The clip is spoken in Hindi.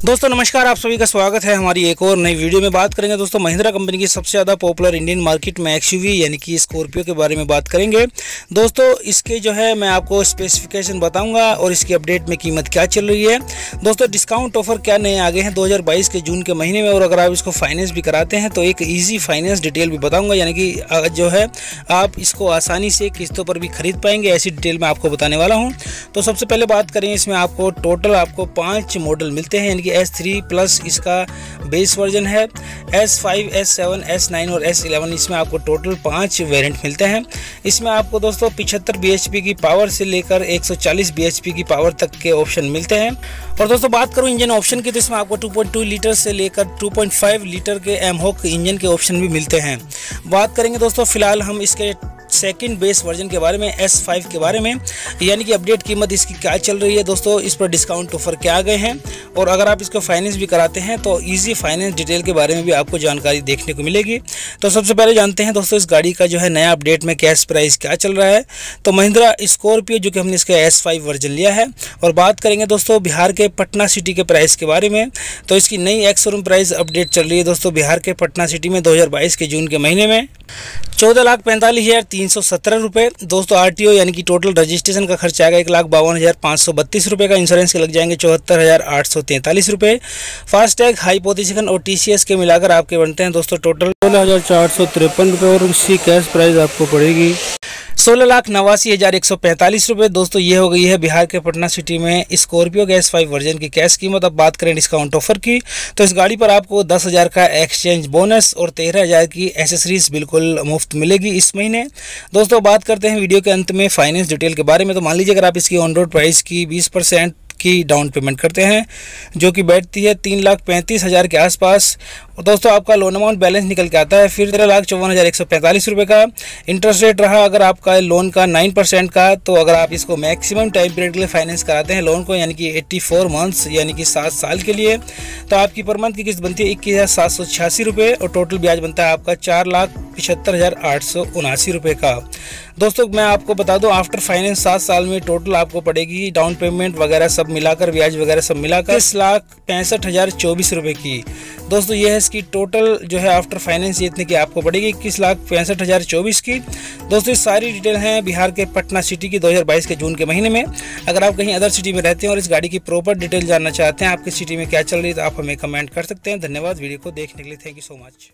दोस्तों, नमस्कार, आप सभी का स्वागत है हमारी एक और नई वीडियो में बात करेंगे। दोस्तों, महिंद्रा कंपनी की सबसे ज़्यादा पॉपुलर इंडियन मार्केट में एक्सयूवी यानी कि स्कॉर्पियो के बारे में बात करेंगे। दोस्तों, इसके जो है, मैं आपको स्पेसिफिकेशन बताऊँगा और इसकी अपडेट में कीमत क्या चल रही है। दोस्तों डिस्काउंट ऑफ़र क्या नए आ गए हैं दो हज़ार बाईस के जून के महीने में? और अगर आप इसको फाइनेंस भी कराते हैं तो एक ईजी फाइनेंस डिटेल भी बताऊँगा, यानी कि जो है, आप इसको आसानी से किस्तों पर भी खरीद पाएँगे, ऐसी डिटेल मैं आपको बताने वाला हूँ। तो सबसे पहले बात करें, इसमें आपको टोटल आपको पाँच मॉडल मिलते हैं, यानी कि एस थ्री प्लस इसका बेस वर्जन है। S five S seven S nine और एस इलेवन इसमें आपको टोटल पाँच वेरिएंट मिलते हैं। इसमें आपको दोस्तों पिछहत्तर बी की पावर से लेकर 140 बी की पावर तक के ऑप्शन मिलते हैं। और दोस्तों बात करूँ इंजन ऑप्शन की तो इसमें आपको 2.2 लीटर से लेकर 2.5 लीटर के एमहोक इंजन के ऑप्शन भी मिलते हैं। बात करेंगे दोस्तों, फ़िलहाल हम इसके सेकंड बेस वर्जन के बारे में S5 के बारे में, यानी कि अपडेट कीमत इसकी क्या चल रही है दोस्तों, इस पर डिस्काउंट ऑफ़र क्या आ गए हैं। और अगर आप इसको फाइनेंस भी कराते हैं तो इजी फाइनेंस डिटेल के बारे में भी आपको जानकारी देखने को मिलेगी। तो सबसे पहले जानते हैं दोस्तों, इस गाड़ी का जो है नया अपडेट में कैश प्राइस क्या चल रहा है। तो महिंद्रा स्कॉर्पियो जो कि हमने इसका एस फाइव वर्जन लिया है। और बात करेंगे दोस्तों, बिहार के पटना सिटी के प्राइस के बारे में। तो इसकी नई एक्स प्राइस अपडेट चल रही है दोस्तों, बिहार के पटना सिटी में दो हज़ार बाईस के जून के महीने में। चौदह लाख पैंतालीस हज़ार तीन सौ सत्रह रुपये दोस्तों आर टी ओ यानी कि टोटल रजिस्ट्रेशन का खर्च आएगा एक लाख बावन हज़ार पाँच सौ बत्तीस रुपये का। इंश्योरेंस के लग जाएँगे चौहत्तर हज़ार आठ सौ तैंतालीस रुपये फास्टैग पोजिशन और एस के मिलाकर आपके बनते हैं दोस्तों टोटल सोलह हज़ार चार सौ तिरपन रुपये और उसकी कैश प्राइस आपको पड़ेगी। सोलह लाख नवासी हज़ार एक सौ पैंतालीस रुपये दोस्तों, ये हो गई है बिहार के पटना सिटी में स्कॉर्पियो गैस फाइव वर्जन की कैश कीमत। अब बात करें डिस्काउंट ऑफ़र की तो इस गाड़ी पर आपको दस हज़ार का एक्सचेंज बोनस और तेरह हज़ार की एसेसरीज बिल्कुल मुफ़्त मिलेगी इस महीने। दोस्तों, बात करते हैं वीडियो के अंत में फाइनेंस डिटेल के बारे में। तो मान लीजिए अगर आप इसकी ऑन रोड प्राइस की बीस परसेंट की डाउन पेमेंट करते हैं, जो कि बैठती है तीन लाख पैंतीस हज़ार के आसपास। और दोस्तों, आपका लोन अमाउंट बैलेंस निकल के आता है, फिर तेरह लाख चौवन हज़ार एक सौ पैंतालीस रुपये का। इंटरेस्ट रेट रहा, अगर आपका लोन का नाइन परसेंट का तो अगर आप इसको मैक्सिमम टाइम पीरियड के लिए फाइनेंस कराते हैं लोन को, यानी कि एट्टी फोर मंथ्स यानी कि सात साल के लिए तो आपकी पर मंथ की किस्त बनती है इक्कीस हज़ार सात सौ छियासी रुपये और टोटल ब्याज बनता है आपका चार लाख पिछहत्तर हज़ार आठ सौ उनासी रुपये का। दोस्तों, मैं आपको बता दूँ आफ्टर फाइनेंस सात साल में टोटल आपको पड़ेगी। डाउन पेमेंट वगैरह सब मिलाकर, ब्याज वगैरह सब मिलाकर इस लाख पैंसठ हज़ार चौबीस रुपये की। दोस्तों ये है इसकी टोटल जो है आफ्टर फाइनेंस ये इतने की आपको पड़ेगी, इक्कीस लाख पैंसठ हज़ार चौबीस की। दोस्तों सारी डिटेल हैं बिहार के पटना सिटी की 2022 के जून के महीने में। अगर आप कहीं अदर सिटी में रहते हैं और इस गाड़ी की प्रॉपर डिटेल जानना चाहते हैं, आपकी सिटी में क्या चल रही है तो आप हमें कमेंट कर सकते हैं। धन्यवाद, वीडियो को देखने के लिए थैंक यू सो मच